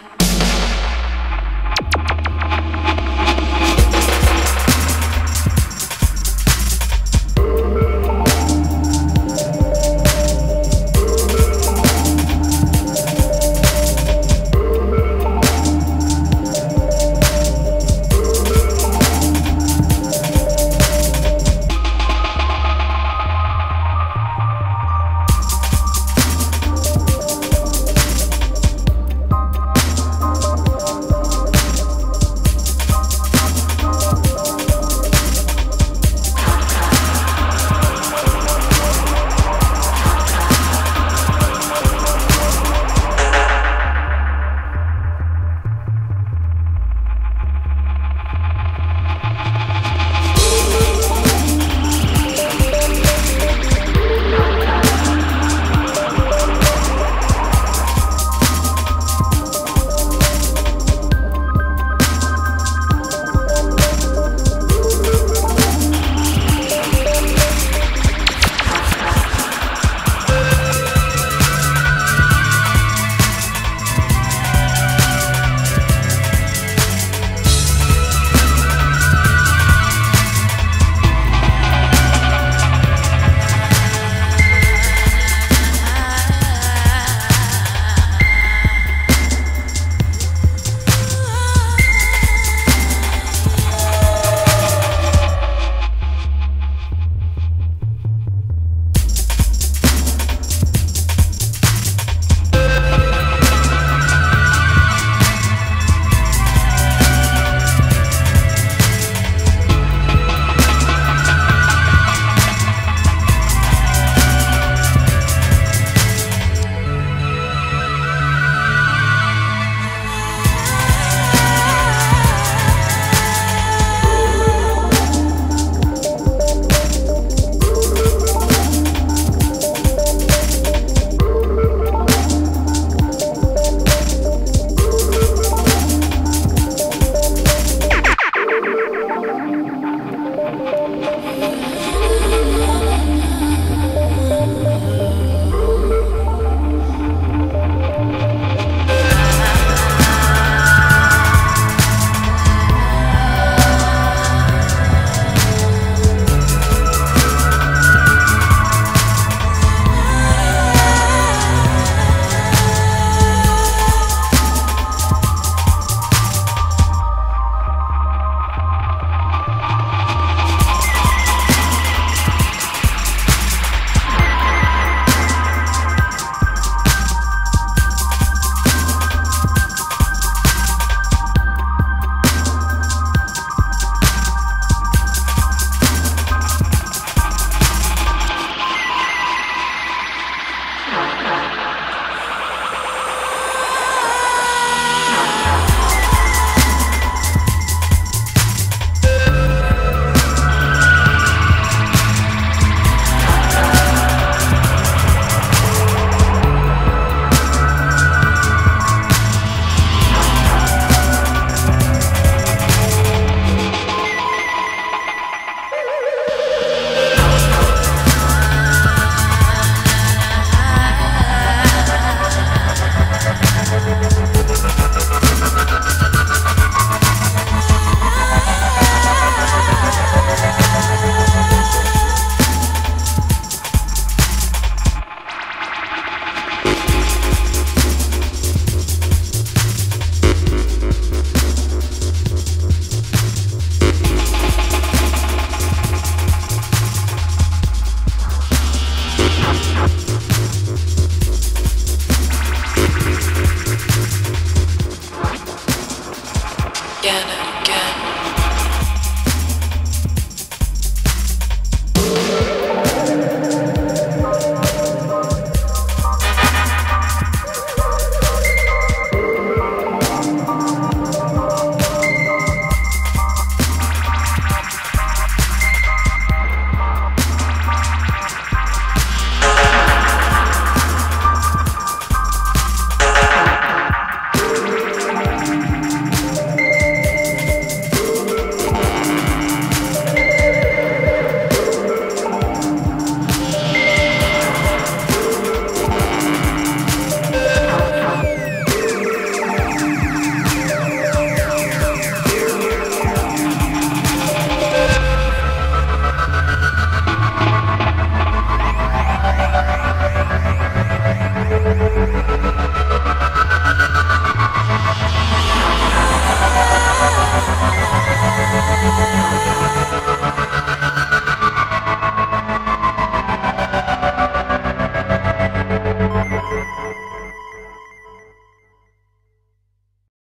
one.